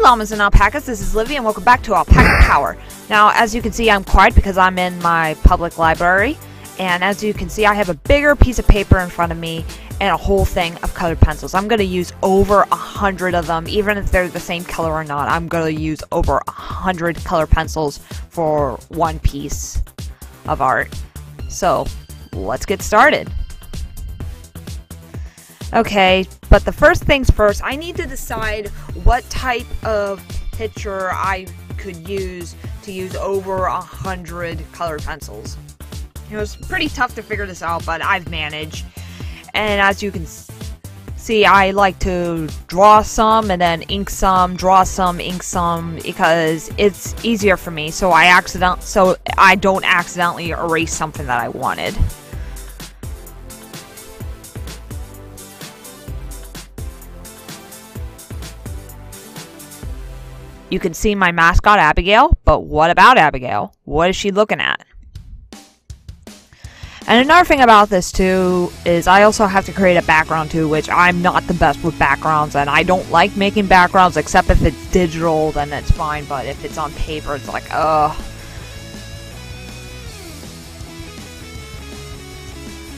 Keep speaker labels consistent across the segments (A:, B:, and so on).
A: llamas and alpacas, this is Livvy and welcome back to Alpaca Power. Now, as you can see, I'm quiet because I'm in my public library. And as you can see, I have a bigger piece of paper in front of me and a whole thing of colored pencils. I'm going to use over a hundred of them, even if they're the same color or not. I'm going to use over a hundred color pencils for one piece of art. So, let's get started. Okay, but the first things first, I need to decide what type of picture I could use to use over a hundred colored pencils. It was pretty tough to figure this out, but I've managed. And as you can see, I like to draw some and then ink some, draw some, ink some, because it's easier for me. So I accident, so I don't accidentally erase something that I wanted. You can see my mascot Abigail, but what about Abigail? What is she looking at? And another thing about this too is I also have to create a background too, which I'm not the best with backgrounds and I don't like making backgrounds except if it's digital then it's fine, but if it's on paper it's like, ugh.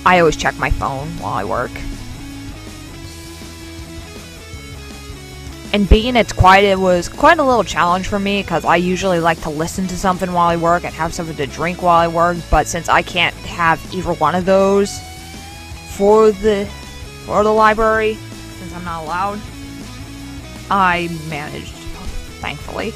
A: I always check my phone while I work. And being it's quiet, it was quite a little challenge for me because I usually like to listen to something while I work and have something to drink while I work. But since I can't have either one of those for the for the library, since I'm not allowed, I managed, thankfully.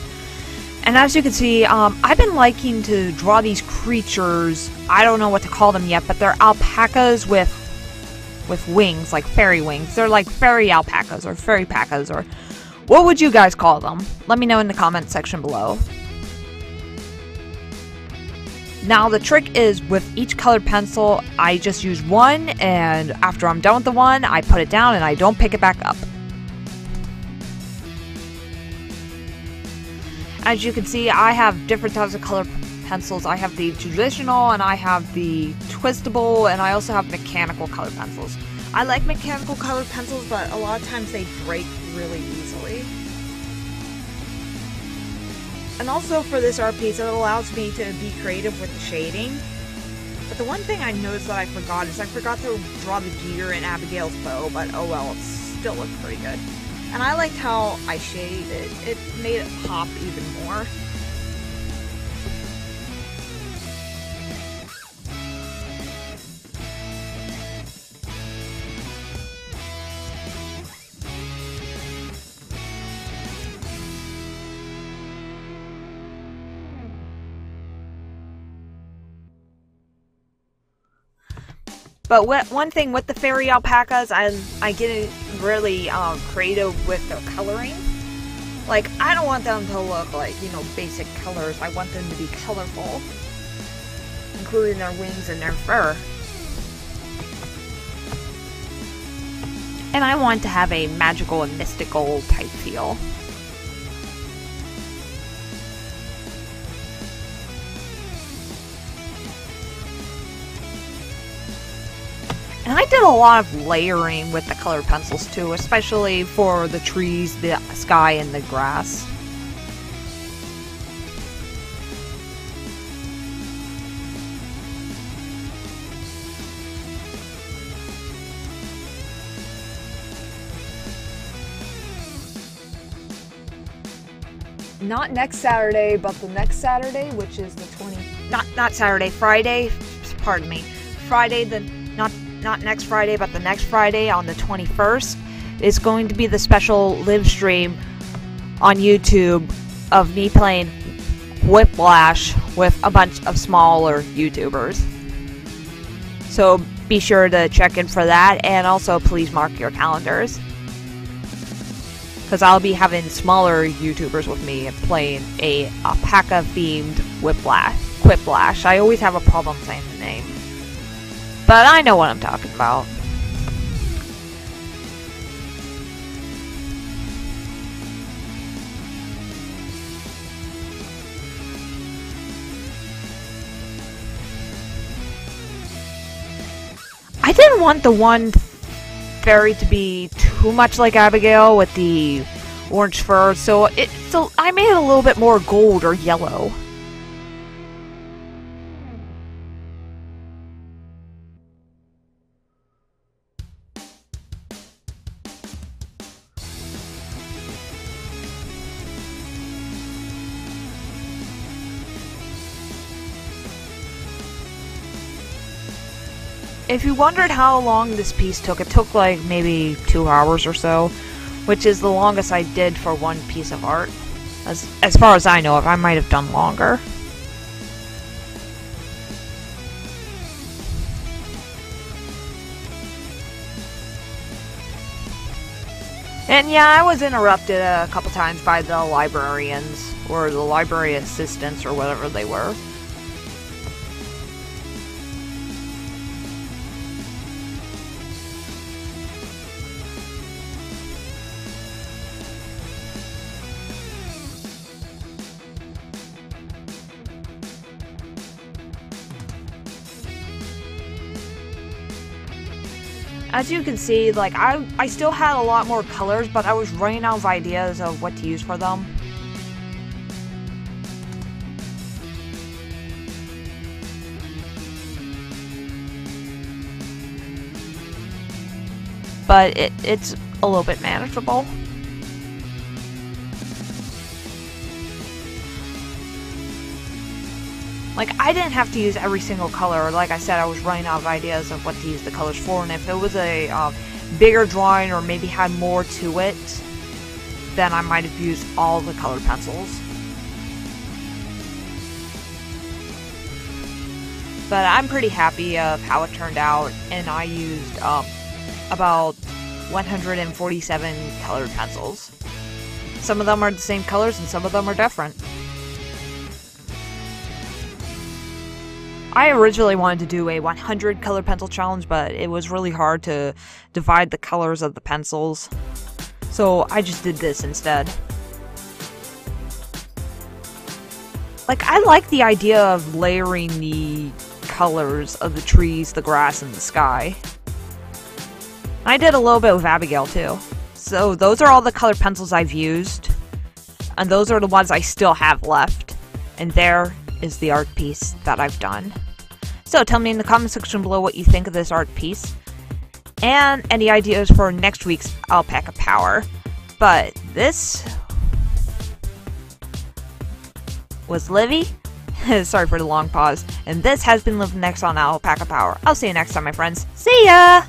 A: And as you can see, um, I've been liking to draw these creatures. I don't know what to call them yet, but they're alpacas with with wings, like fairy wings. They're like fairy alpacas or fairy pacas or what would you guys call them? Let me know in the comment section below. Now the trick is with each colored pencil, I just use one and after I'm done with the one, I put it down and I don't pick it back up. As you can see, I have different types of color pencils. I have the traditional and I have the twistable and I also have mechanical colored pencils. I like mechanical colored pencils, but a lot of times they break really easily. And also for this art piece, it allows me to be creative with the shading. But the one thing I noticed that I forgot is I forgot to draw the deer in Abigail's bow, but oh well, it still looked pretty good. And I liked how I shaded it. It made it pop even more. But what, one thing with the fairy alpacas, I I get really um, creative with their coloring. Like I don't want them to look like you know basic colors. I want them to be colorful, including their wings and their fur. And I want to have a magical and mystical type feel. And I did a lot of layering with the colored pencils too, especially for the trees, the sky, and the grass. Not next Saturday, but the next Saturday, which is the 20... Not, not Saturday, Friday, pardon me. Friday the... Not not next Friday, but the next Friday on the 21st, is going to be the special live stream on YouTube of me playing Whiplash with a bunch of smaller YouTubers. So be sure to check in for that, and also please mark your calendars. Because I'll be having smaller YouTubers with me playing a alpaca themed Whiplash. Quiplash. I always have a problem saying the name. But I know what I'm talking about. I didn't want the one fairy to be too much like Abigail with the orange fur, so it so I made it a little bit more gold or yellow. If you wondered how long this piece took, it took like maybe two hours or so, which is the longest I did for one piece of art. As, as far as I know of, I might have done longer. And yeah, I was interrupted a couple times by the librarians, or the library assistants, or whatever they were. As you can see, like, I, I still had a lot more colors, but I was running out of ideas of what to use for them. But it, it's a little bit manageable. Like, I didn't have to use every single color. Like I said, I was running out of ideas of what to use the colors for, and if it was a um, bigger drawing or maybe had more to it, then I might have used all the colored pencils. But I'm pretty happy of how it turned out, and I used um, about 147 colored pencils. Some of them are the same colors, and some of them are different. I originally wanted to do a 100 color pencil challenge, but it was really hard to divide the colors of the pencils. So I just did this instead. Like, I like the idea of layering the colors of the trees, the grass, and the sky. I did a little bit with Abigail too. So those are all the colored pencils I've used. And those are the ones I still have left. And there is the art piece that I've done. So tell me in the comment section below what you think of this art piece. And any ideas for next week's Alpaca Power. But this was Livvy. Sorry for the long pause. And this has been Livdaneix on Alpaca Power. I'll see you next time, my friends. See ya!